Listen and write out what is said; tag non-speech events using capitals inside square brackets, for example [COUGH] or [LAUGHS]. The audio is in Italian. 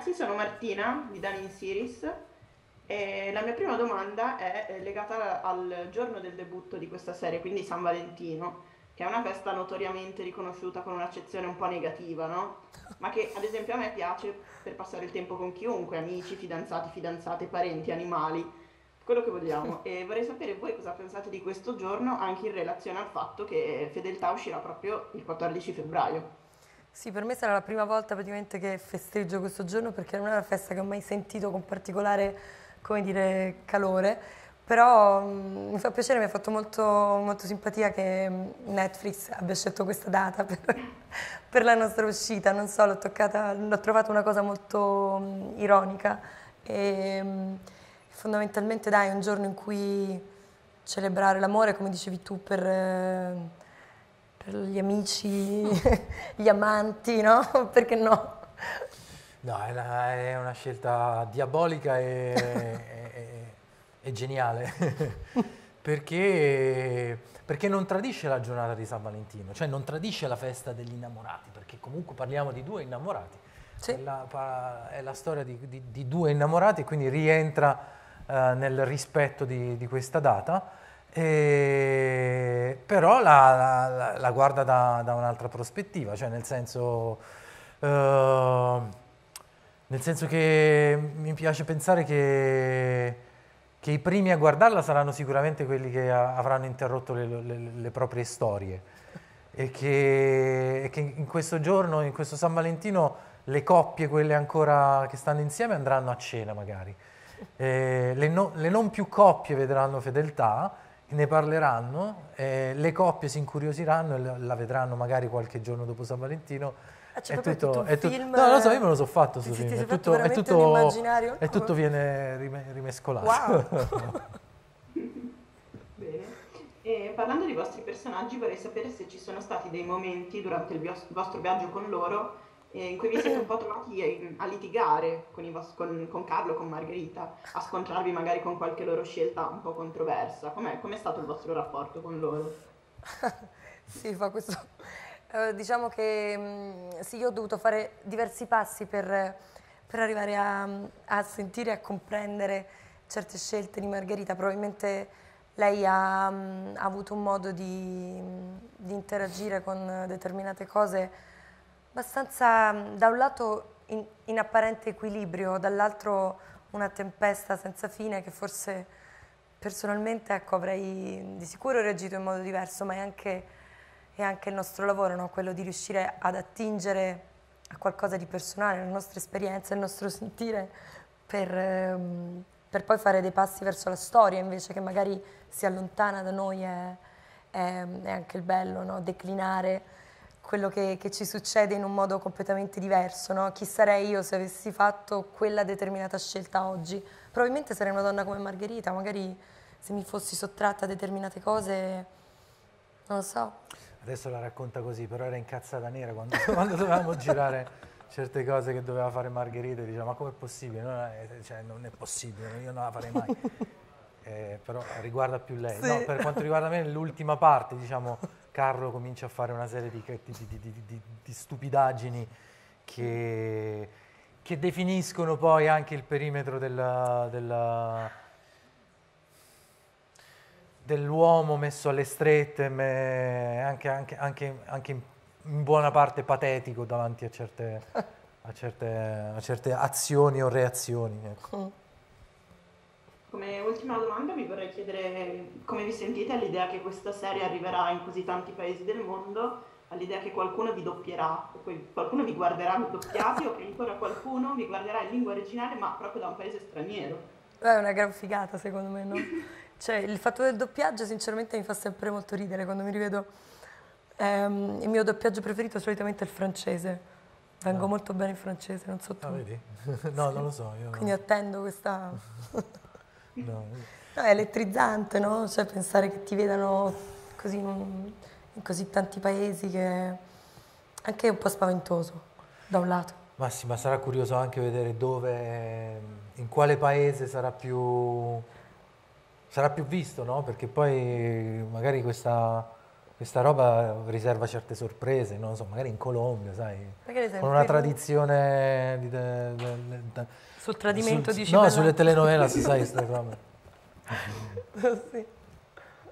ragazzi, sono Martina di Dani in Series e la mia prima domanda è eh, legata al giorno del debutto di questa serie, quindi San Valentino, che è una festa notoriamente riconosciuta con un'accezione un po' negativa, no? Ma che ad esempio a me piace per passare il tempo con chiunque, amici, fidanzati, fidanzate, parenti, animali, quello che vogliamo. E vorrei sapere voi cosa pensate di questo giorno anche in relazione al fatto che Fedeltà uscirà proprio il 14 febbraio. Sì, per me sarà la prima volta praticamente che festeggio questo giorno perché non è una festa che ho mai sentito con particolare, come dire, calore, però mh, mm, mi fa piacere, mi ha fatto molto, molto simpatia che mm, Netflix abbia scelto questa data per, [LAUGHS] per la nostra uscita, non so, l'ho toccata, l'ho trovata una cosa molto mh, mm, ironica. E mh, fondamentalmente dai, è un giorno in cui celebrare l'amore, come dicevi tu, per... Eh, per gli amici, [LAUGHS] gli amanti, no? [LAUGHS] Perché no? No, è una, è una scelta diabolica e, e, e geniale, [LAUGHS] perché, perché, non tradisce la giornata di San Valentino, cioè non tradisce la festa degli innamorati, perché comunque parliamo di due innamorati. Sì. È, la, è, la, storia di, di, di, due innamorati, quindi rientra uh, nel rispetto di, di questa data. E, però la, la, la, guarda da, da un'altra prospettiva, cioè nel senso, uh, nel senso che mi piace pensare che, che, i primi a guardarla saranno sicuramente quelli che avranno interrotto le, le, le proprie storie e che, e che, in questo giorno, in questo San Valentino, le coppie, quelle ancora che stanno insieme, andranno a cena magari. Eh, le, no, le non più coppie vedranno fedeltà ne parleranno, eh, le coppie si incuriosiranno e la vedranno magari qualche giorno dopo San Valentino. Ah, è tutto, tutto è tutto, film... No, lo so, io me lo so fatto su film. È tutto, è tutto, è tutto viene rimescolato. Wow. [LAUGHS] Bene. E parlando di vostri personaggi, vorrei sapere se ci sono stati dei momenti durante il vostro viaggio con loro in cui vi siete un po' trovati a litigare con, vos- con, con, Carlo, con Margherita, a scontrarvi magari con qualche loro scelta un po' controversa. Com'è, com'è stato il vostro rapporto con loro? [LAUGHS] sì, fa questo... Eh, diciamo che mm, sì, io ho dovuto fare diversi passi per, per arrivare a, a sentire e a comprendere certe scelte di Margherita. Probabilmente lei ha, mh, ha avuto un modo di, di interagire con determinate cose abbastanza, da un lato in, in apparente equilibrio, dall'altro una tempesta senza fine che forse personalmente ecco, avrei di sicuro reagito in modo diverso, ma è anche, è anche il nostro lavoro, no? quello di riuscire ad attingere a qualcosa di personale, la nostra esperienza, il nostro [LAUGHS] sentire, per, per poi fare dei passi verso la storia invece che magari si allontana da noi, è, è, è anche il bello, no? declinare quello che, che, ci succede in un modo completamente diverso, no? Chi sarei io se avessi fatto quella determinata scelta oggi? Probabilmente sarei una donna come Margherita, magari se mi fossi sottratta a determinate cose, non lo so. Adesso la racconta così, però era incazzata nera quando, [LAUGHS] quando dovevamo girare certe cose che doveva fare Margherita, diceva ma com'è possibile? Non è, cioè, non è possibile, io non la farei mai. [LAUGHS] Eh, però riguarda più lei. Sì. No, per quanto riguarda me, l'ultima parte, diciamo, Carlo comincia a fare una serie di, di, di, di stupidaggini che, che, definiscono poi anche il perimetro dell'uomo messo alle strette, anche, anche, anche, in buona parte patetico davanti a certe, a certe, a certe azioni o reazioni. Ecco. Ultima domanda vi vorrei chiedere come vi sentite all'idea che questa serie arriverà in così tanti paesi del mondo, all'idea che qualcuno vi doppierà, qualcuno vi guarderà doppiati o che ancora qualcuno vi guarderà in lingua originale ma proprio da un paese straniero. È una gran figata secondo me, no? [LAUGHS] cioè il fatto del doppiaggio sinceramente mi fa sempre molto ridere quando mi rivedo. Ehm, il mio doppiaggio preferito solitamente è il francese. Vengo no. molto bene in francese, non so tu. Ah, vedi? [LAUGHS] no, non lo so. Quindi no. attendo questa... [LAUGHS] No. no. è elettrizzante, no? Cioè pensare che ti vedano così in, in così tanti paesi che è anche un po' spaventoso, da un lato. Ma sì, ma sarà curioso anche vedere dove, in quale paese sarà più, sarà più visto, no? Perché poi magari questa, questa roba riserva certe sorprese, non so, magari in Colombia, sai, con una tradizione di, de- de- de- Sul tradimento sul- di No, Cibella. sulle telenovelas, sai, queste robe. [LAUGHS] sì.